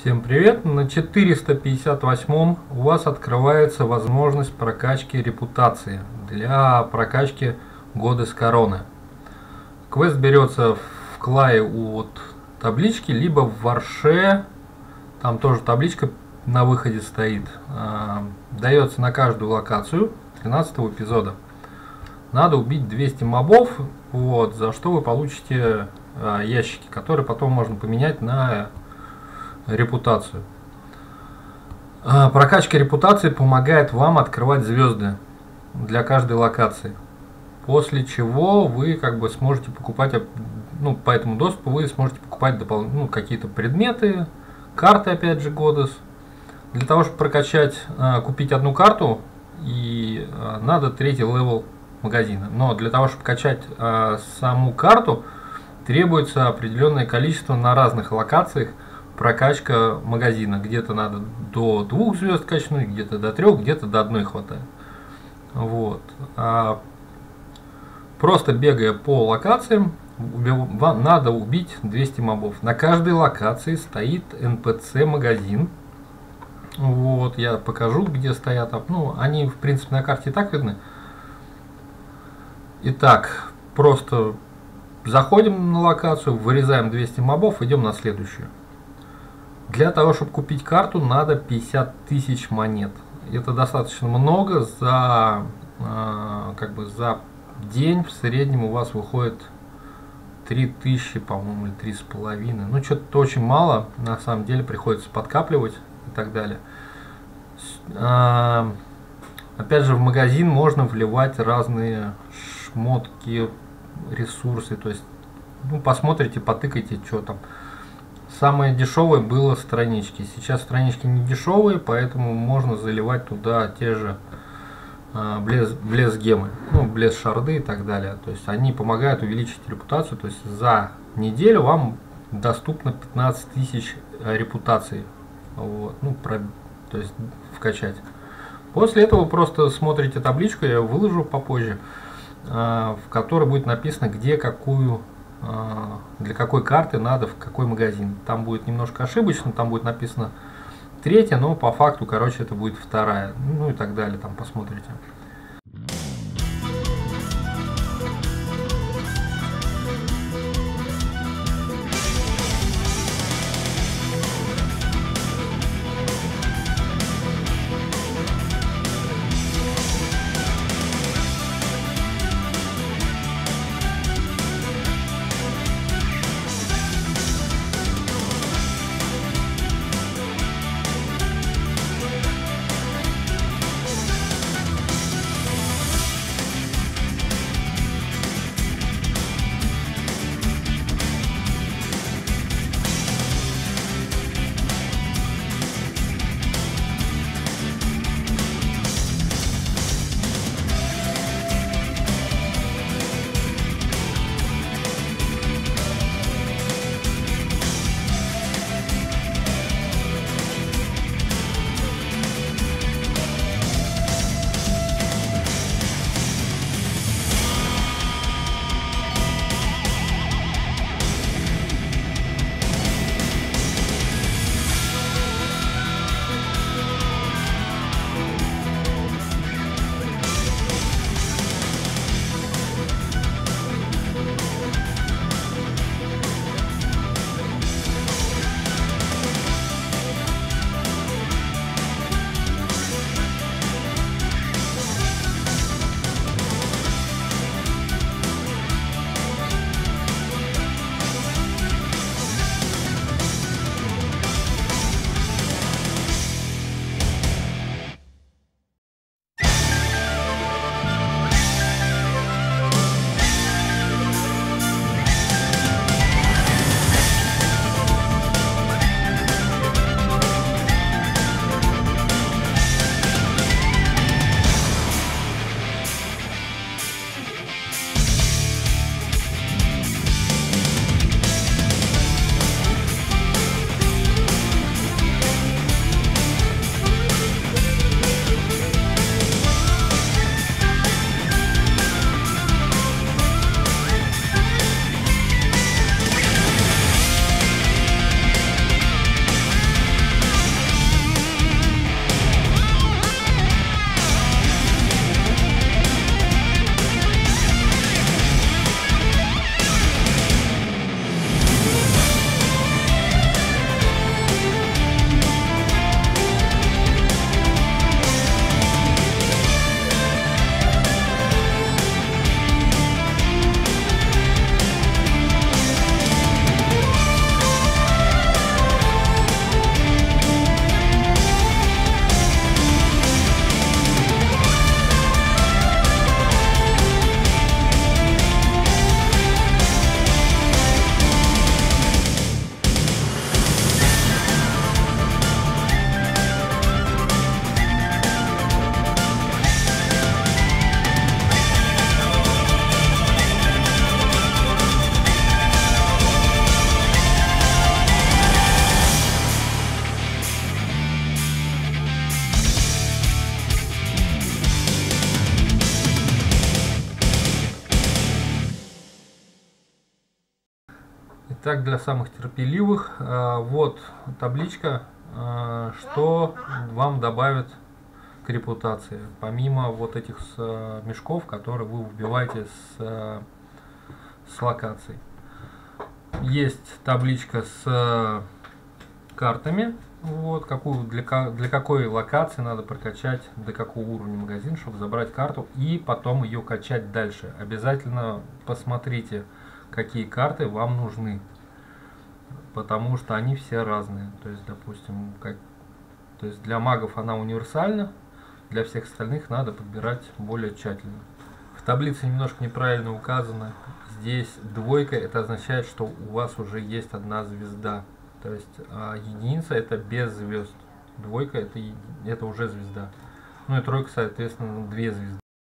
Всем привет! На 458 у вас открывается возможность прокачки репутации для прокачки года с короны. Квест берется в клае от таблички, либо в варше, там тоже табличка на выходе стоит. А, дается на каждую локацию 13 эпизода. Надо убить 200 мобов, вот, за что вы получите а, ящики, которые потом можно поменять на репутацию. А, прокачка репутации помогает вам открывать звезды для каждой локации. После чего вы как бы сможете покупать, ну, по этому доступу вы сможете покупать допол- ну, какие-то предметы, карты, опять же, Goddess. Для того, чтобы прокачать, а, купить одну карту, и а, надо третий level магазина. Но для того, чтобы качать саму карту, требуется определенное количество на разных локациях – прокачка магазина. Где-то надо до двух звезд качнуть, где-то до трех, где-то до одной хватает. Вот. А просто бегая по локациям, вам надо убить 200 мобов. На каждой локации стоит NPC магазин. Вот, я покажу, где стоят. Ну, они, в принципе, на карте и так видны. Итак, просто заходим на локацию, вырезаем 200 мобов, идем на следующую. Для того, чтобы купить карту, надо 50 тысяч монет. Это достаточно много. За, э, как бы за день в среднем у вас выходит 3000, по-моему, или 3,5. Ну, что-то очень мало. На самом деле приходится подкапливать и так далее. Э, опять же, в магазин можно вливать разные шмотки, ресурсы. То есть, ну, посмотрите, потыкайте, что там. Самое дешевое было странички. Сейчас странички не дешевые, поэтому можно заливать туда те же э, блес, блес гемы, ну, блес шарды и так далее. То есть они помогают увеличить репутацию. То есть за неделю вам доступно 15 тысяч репутаций. Вот, ну, про, то есть вкачать. После этого просто смотрите табличку, я выложу попозже, э, в которой будет написано, где какую а, для какой карты надо в какой магазин. Там будет немножко ошибочно, там будет написано третья, но по факту, короче, это будет вторая. Ну и так далее, там посмотрите. Итак, для самых терпеливых, э, вот табличка, э, что вам добавит к репутации, помимо вот этих э, мешков, которые вы вбиваете с, с локацией. Есть табличка с картами, вот какую для, для какой локации надо прокачать, до какого уровня магазин, чтобы забрать карту и потом ее качать дальше. Обязательно посмотрите, какие карты вам нужны, потому что они все разные. То есть, допустим, как, то есть для магов она универсальна, для всех остальных надо подбирать более тщательно. В таблице немножко неправильно указано. Здесь двойка, это означает, что у вас уже есть одна звезда. То есть а, единица это без звезд. Двойка это, это уже звезда. Ну и тройка, соответственно, две звезды.